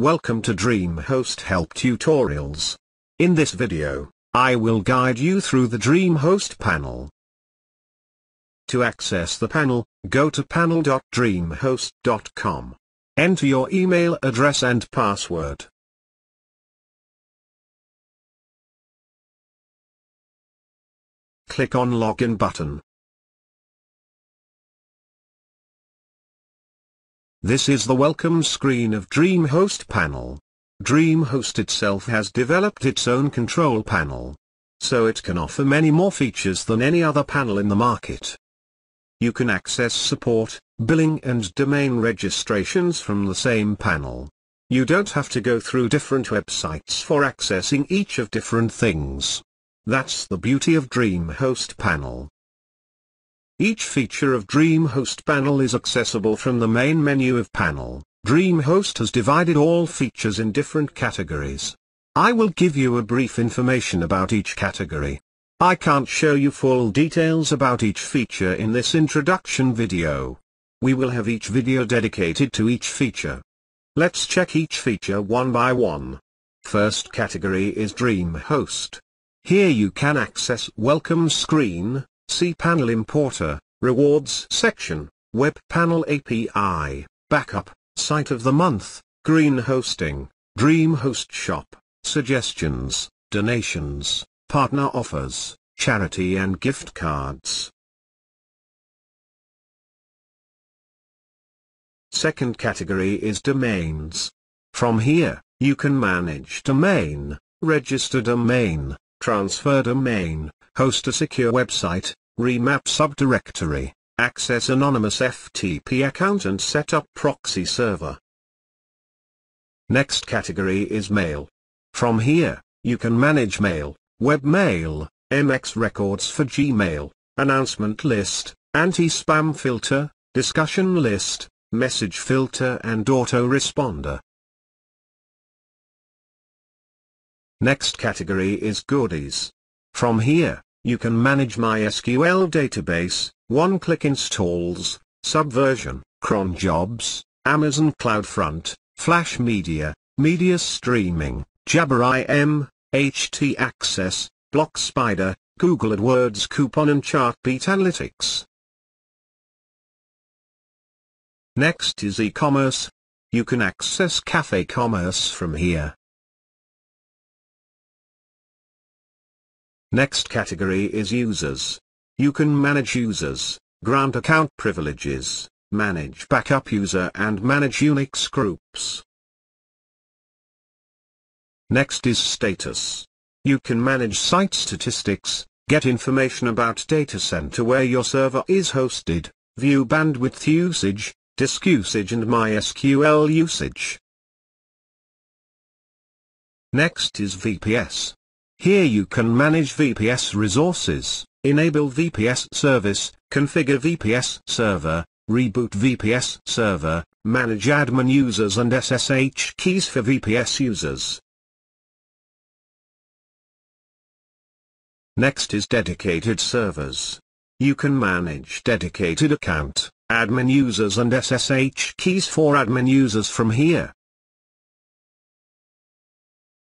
Welcome to DreamHost Help Tutorials. In this video, I will guide you through the DreamHost panel. To access the panel, go to panel.dreamhost.com. Enter your email address and password. Click on Login button. This is the welcome screen of DreamHost panel. DreamHost itself has developed its own control panel. So it can offer many more features than any other panel in the market. You can access support, billing and domain registrations from the same panel. You don't have to go through different websites for accessing each of different things. That's the beauty of DreamHost panel. Each feature of DreamHost panel is accessible from the main menu of panel. DreamHost has divided all features in different categories. I will give you a brief information about each category. I can't show you full details about each feature in this introduction video. We will have each video dedicated to each feature. Let's check each feature one by one. First category is DreamHost. Here you can access Welcome Screen, cPanel Importer, Rewards section, Web Panel API, Backup, Site of the Month, Green Hosting, DreamHost Shop, Suggestions, Donations, Partner Offers, Charity and Gift Cards. Second category is Domains. From here, you can manage domain, register domain, transfer domain, host a secure website, remap subdirectory, access anonymous FTP account and set up proxy server. Next category is mail. From here, you can manage mail, webmail, MX records for Gmail, announcement list, anti-spam filter, discussion list, message filter and autoresponder. Next category is goodies. From here, you can manage MySQL database, one-click installs, Subversion, cron jobs, Amazon CloudFront, Flash Media, Media Streaming, Jabber IM, HT Access, BlockSpider, Google AdWords Coupon and Chartbeat Analytics. Next is e-commerce. You can access Cafe Commerce from here. Next category is users. You can manage users, grant account privileges, manage backup user and manage Unix groups. Next is status. You can manage site statistics, get information about data center where your server is hosted, view bandwidth usage, disk usage and MySQL usage. Next is VPS. Here you can manage VPS resources, enable VPS service, configure VPS server, reboot VPS server, manage admin users and SSH keys for VPS users. Next is dedicated servers. You can manage dedicated account, admin users and SSH keys for admin users from here.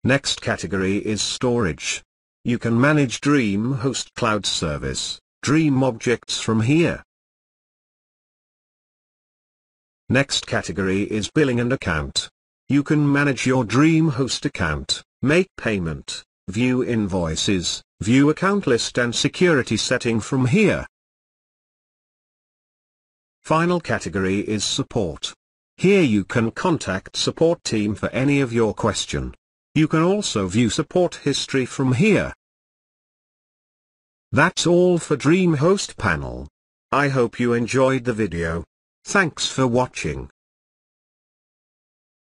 Next category is storage. You can manage DreamHost Cloud Service, Dream Objects from here. Next category is billing and account. You can manage your DreamHost account, make payment, view invoices, view account list and security setting from here. Final category is support. Here you can contact support team for any of your question. You can also view support history from here. That's all for DreamHost panel. I hope you enjoyed the video. Thanks for watching.